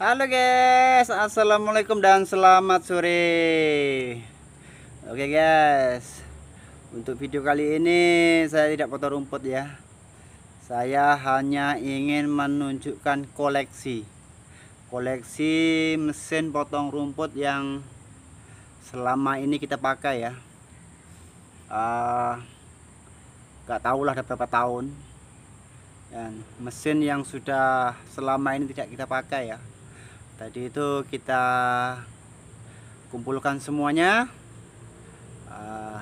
Halo guys, assalamualaikum dan selamat sore. Oke guys, untuk video kali ini saya tidak foto rumput ya. Saya hanya ingin menunjukkan koleksi, koleksi mesin potong rumput yang selama ini kita pakai ya. Uh, gak tahu lah berapa tahun dan mesin yang sudah selama ini tidak kita pakai ya tadi itu kita kumpulkan semuanya. Uh,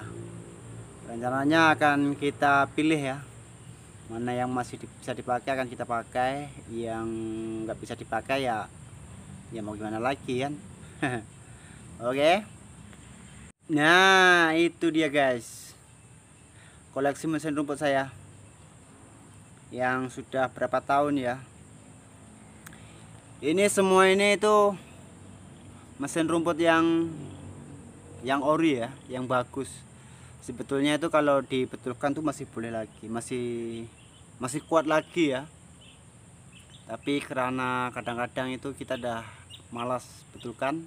rencananya akan kita pilih ya. Mana yang masih bisa dipakai akan kita pakai. Yang nggak bisa dipakai ya ya mau gimana lagi kan? Oke. Okay. nah itu dia guys. Koleksi mesin rumput saya. Yang sudah berapa tahun ya ini semua ini itu mesin rumput yang yang ori ya yang bagus. Sebetulnya itu kalau dibetulkan tuh masih boleh lagi masih masih kuat lagi ya. Tapi karena kadang-kadang itu kita dah malas betulkan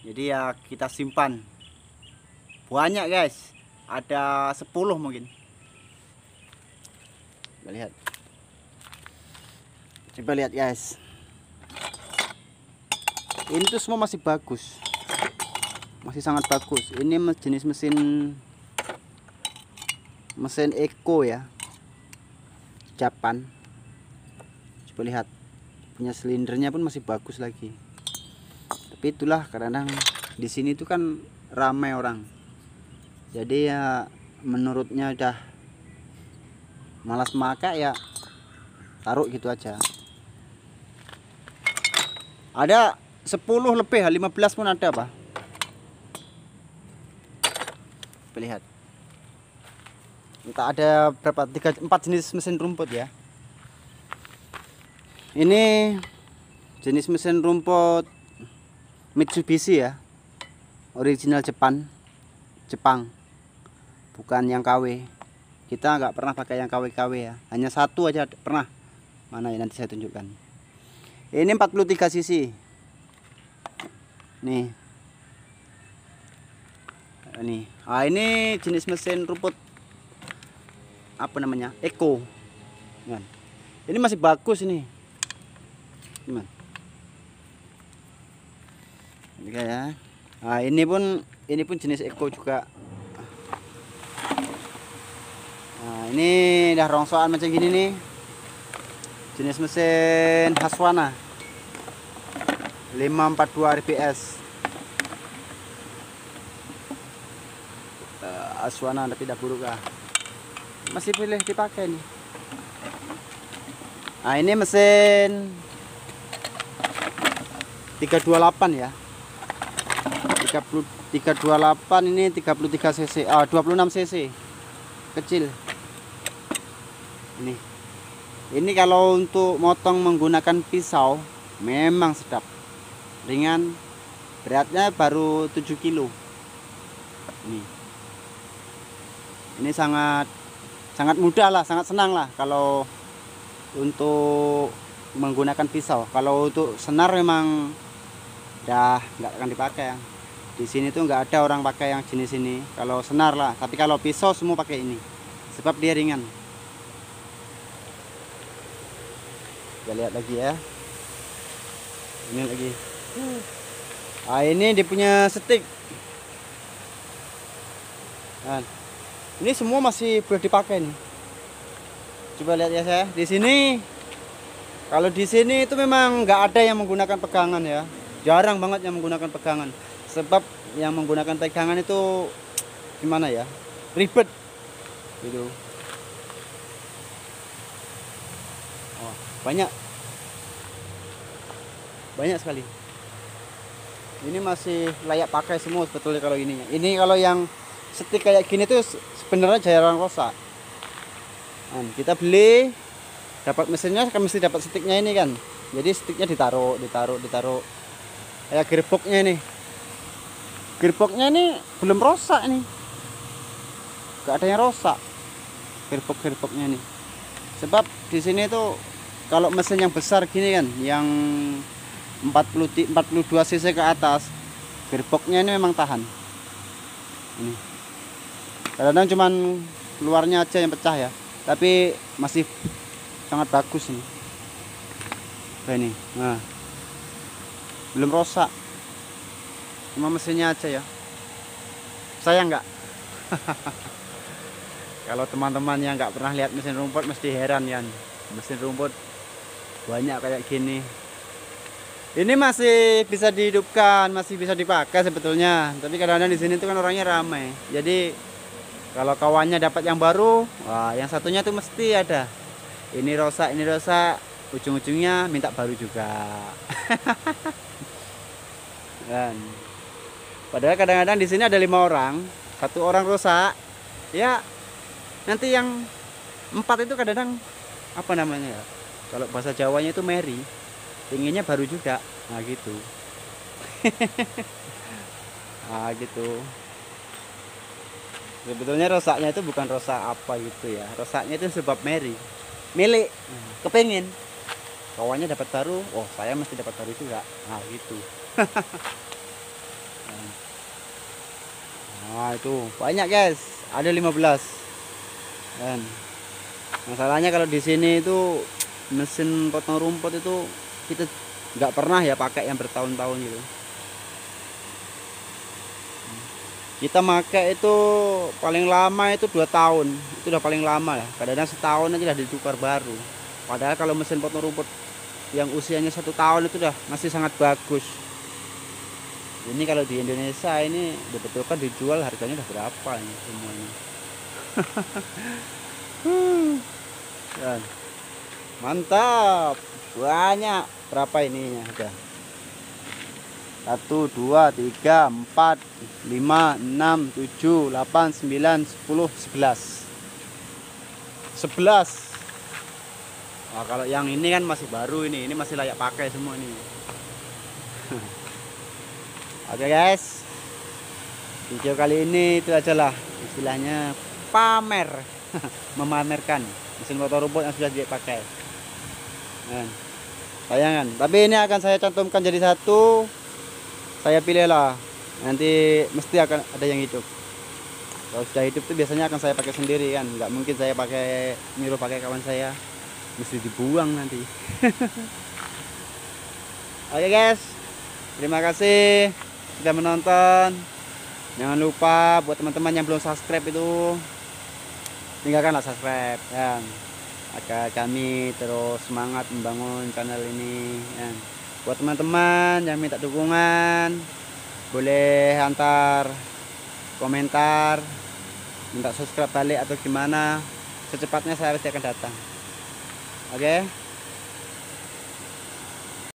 jadi ya kita simpan. Banyak guys ada 10 mungkin. Coba lihat. Coba lihat guys ini tuh semua masih bagus. Masih sangat bagus. Ini jenis mesin mesin Eco ya. Japan. Coba lihat. Punya silindernya pun masih bagus lagi. Tapi itulah kadang-kadang di sini tuh kan ramai orang. Jadi ya menurutnya udah malas makan ya taruh gitu aja. Ada 10 lebih 15 pun ada pak. Lihat. Entah ada berapa tiga empat jenis mesin rumput ya. Ini jenis mesin rumput Mitsubishi ya. Original Jepang Jepang. Bukan yang KW kita nggak pernah pakai yang KW-KW ya. Hanya satu aja pernah. Mana ya nanti saya tunjukkan. Ini 43 cc nih. Ini ah ini jenis mesin rumput. Apa namanya? Eco. Kan? Ini masih bagus ini. Gimana? Ini kayak nah ini pun ini pun jenis Eco juga. Nah ini udah rongsokan macam gini nih. Jenis mesin Haswana 542 RPS uh, Aswana tapi dah buruk lah masih boleh dipakai nih nah ini mesin 328 ya. 30 328 ini 33 cc ah 26 cc. Kecil. Ini. Ini kalau untuk motong menggunakan pisau memang sedap ringan. Beratnya baru 7 kilo. Ini. Ini sangat sangat mudah lah sangat senang lah kalau untuk menggunakan pisau. Kalau untuk senar memang dah nggak akan dipakai. Di sini tuh nggak ada orang pakai yang jenis ini. Kalau senar lah tapi kalau pisau semua pakai ini. Sebab dia ringan. Kita lihat lagi ya. Ini lagi ah ini dia punya stick. Nah, ini semua masih boleh dipakai nih. Coba lihat ya saya. Di sini kalau di sini itu memang nggak ada yang menggunakan pegangan ya. Jarang banget yang menggunakan pegangan. Sebab yang menggunakan pegangan itu gimana ya ribet. Gitu. Oh, banyak. Banyak sekali ini masih layak pakai semua sebetulnya kalau ininya. Ini kalau yang setik kayak gini tuh sebenarnya jarang rusak nah, kita beli dapat mesinnya kan mesti dapat sticknya ini kan. Jadi sticknya ditaruh ditaruh ditaruh. Kayak gearboxnya ini. Gearboxnya ini belum rusak nih gak ada yang rusak gearbox gearboxnya nih sebab di sini tuh kalau mesin yang besar gini kan yang 40 di 42 cc ke atas. Gearboxnya ini memang tahan. Ini. Kadang-kadang cuman luarnya aja yang pecah ya. Tapi masih sangat bagus nih Nah, ini. Nah. Belum rusak cuma mesinnya aja ya. Sayang nggak. Kalau teman-teman yang nggak pernah lihat mesin rumput mesti heran ya mesin rumput banyak kayak gini ini masih bisa dihidupkan masih bisa dipakai sebetulnya. Tapi kadang-kadang di sini tuh kan orangnya ramai. Jadi kalau kawannya dapat yang baru wah yang satunya tuh mesti ada. Ini rusak ini rusak ujung-ujungnya minta baru juga. Dan padahal kadang-kadang di sini ada lima orang. Satu orang rusak ya nanti yang empat itu kadang-kadang apa namanya ya? Kalau bahasa Jawanya itu Mary inginnya baru juga. Nah gitu. Nah gitu. Sebetulnya rosaknya itu bukan rosak apa gitu ya. Rosaknya itu sebab Mary. Milik. Kepingin. Kawannya dapat baru. Oh saya mesti dapat baru juga. Nah gitu. Nah itu. Banyak guys. Ada 15 dan masalahnya kalau di sini itu mesin potong rumput itu kita nggak pernah ya pakai yang bertahun-tahun gitu. Kita pakai itu paling lama itu dua tahun. Itu udah paling lama ya. Kadang-kadang setahun aja udah ditukar baru. Padahal kalau mesin potong rumput yang usianya satu tahun itu udah masih sangat bagus. Ini kalau di Indonesia ini kan dijual harganya udah berapa ini semuanya? Dan mantap. Banyak. Berapa ininya? Udah satu dua tiga empat lima enam tujuh delapan sembilan sepuluh sebelas. Sebelas. Nah, kalau yang ini kan masih baru ini, ini masih layak pakai semua ini. Oke guys, video kali ini itu aja lah istilahnya pamer, memamerkan mesin motor rumput yang sudah dipakai. Nah, bayangan. Tapi ini akan saya cantumkan jadi satu. Saya pilih lah. Nanti mesti akan ada yang hidup. Kalau sudah hidup itu biasanya akan saya pakai sendiri kan. Nggak mungkin saya pakai nyuruh pakai kawan saya mesti dibuang nanti oke guys terima kasih sudah menonton jangan lupa buat teman-teman yang belum subscribe itu tinggalkanlah subscribe ya agar kami terus semangat membangun channel ini ya. buat teman-teman yang minta dukungan boleh antar komentar minta subscribe balik atau gimana secepatnya saya pasti akan datang Oke. Okay?